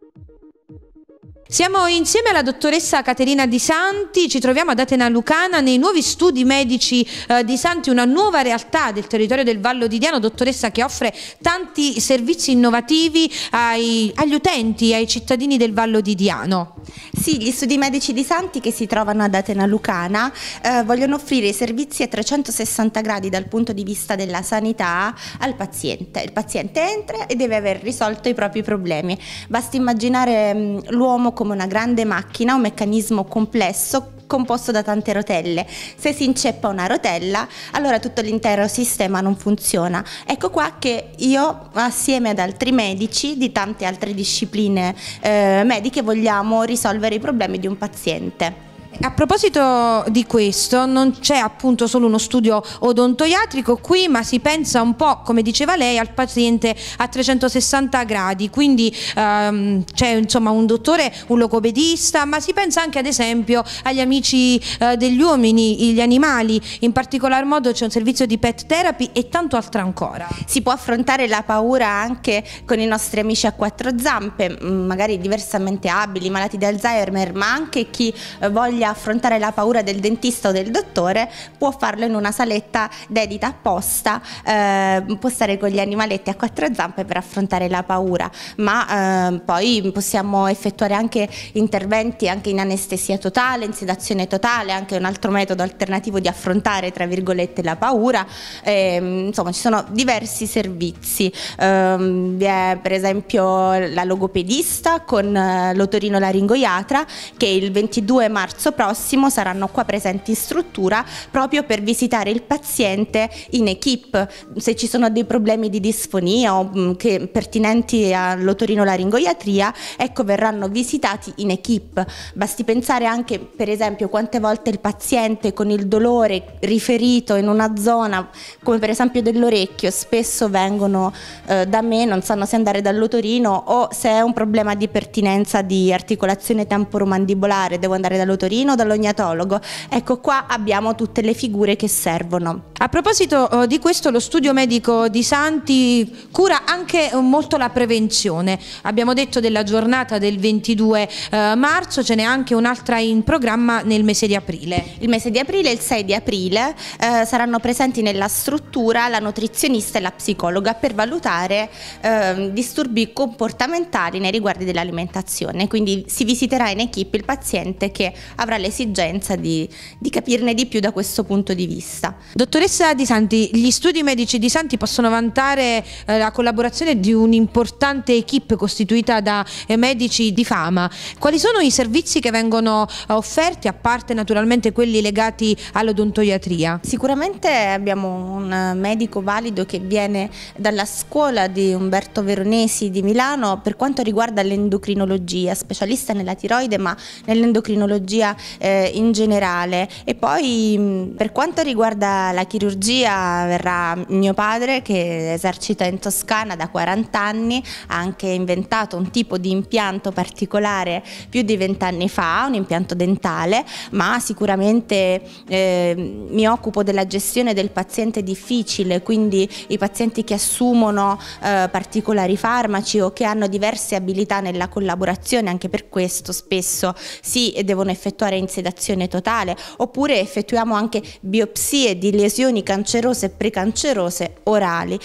Thank you. Siamo insieme alla dottoressa Caterina Di Santi, ci troviamo ad Atena Lucana nei nuovi studi medici eh, di Santi, una nuova realtà del territorio del Vallo di Diano, dottoressa che offre tanti servizi innovativi ai, agli utenti, ai cittadini del Vallo di Diano. Sì, gli studi medici di Santi che si trovano ad Atena Lucana eh, vogliono offrire servizi a 360 gradi dal punto di vista della sanità al paziente. Il paziente entra e deve aver risolto i propri problemi. Basta immaginare mm, l'uomo come una grande macchina, un meccanismo complesso composto da tante rotelle. Se si inceppa una rotella, allora tutto l'intero sistema non funziona. Ecco qua che io, assieme ad altri medici di tante altre discipline eh, mediche, vogliamo risolvere i problemi di un paziente. A proposito di questo, non c'è appunto solo uno studio odontoiatrico qui, ma si pensa un po', come diceva lei, al paziente a 360 gradi, quindi ehm, c'è insomma un dottore, un logopedista, ma si pensa anche ad esempio agli amici eh, degli uomini, gli animali, in particolar modo c'è un servizio di pet therapy e tanto altro ancora. Si può affrontare la paura anche con i nostri amici a quattro zampe, magari diversamente abili, malati di Alzheimer, ma anche chi eh, voglia voglia affrontare la paura del dentista o del dottore può farlo in una saletta dedita apposta, eh, può stare con gli animaletti a quattro zampe per affrontare la paura, ma eh, poi possiamo effettuare anche interventi anche in anestesia totale, in sedazione totale, anche un altro metodo alternativo di affrontare tra virgolette la paura, eh, insomma ci sono diversi servizi, ehm, vi è per esempio la logopedista con eh, l'otorino laringoiatra che il 22 marzo prossimo saranno qua presenti in struttura proprio per visitare il paziente in equip, se ci sono dei problemi di disfonia o mm, che, pertinenti all'otorinolaringoiatria, ecco verranno visitati in equip. Basti pensare anche per esempio quante volte il paziente con il dolore riferito in una zona come per esempio dell'orecchio spesso vengono eh, da me, non sanno se andare dall'otorino o se è un problema di pertinenza di articolazione temporomandibolare, devo andare dall'otorino o dall'ognatologo. Ecco qua abbiamo tutte le figure che servono. A proposito oh, di questo, lo studio medico di Santi cura anche molto la prevenzione. Abbiamo detto della giornata del 22 eh, marzo, ce n'è anche un'altra in programma nel mese di aprile. Il mese di aprile, il 6 di aprile, eh, saranno presenti nella struttura la nutrizionista e la psicologa per valutare eh, disturbi comportamentali nei riguardi dell'alimentazione. Quindi si visiterà in equipe il paziente che avrà avrà l'esigenza di, di capirne di più da questo punto di vista. Dottoressa Di Santi, gli studi medici di Santi possono vantare eh, la collaborazione di un'importante equip costituita da eh, medici di fama. Quali sono i servizi che vengono eh, offerti, a parte naturalmente quelli legati all'odontoiatria? Sicuramente abbiamo un medico valido che viene dalla scuola di Umberto Veronesi di Milano per quanto riguarda l'endocrinologia, specialista nella tiroide ma nell'endocrinologia eh, in generale. E poi mh, per quanto riguarda la chirurgia verrà mio padre che esercita in Toscana da 40 anni, ha anche inventato un tipo di impianto particolare più di 20 anni fa, un impianto dentale, ma sicuramente eh, mi occupo della gestione del paziente difficile, quindi i pazienti che assumono eh, particolari farmaci o che hanno diverse abilità nella collaborazione, anche per questo spesso si devono effettuare fare in sedazione totale oppure effettuiamo anche biopsie di lesioni cancerose e precancerose orali.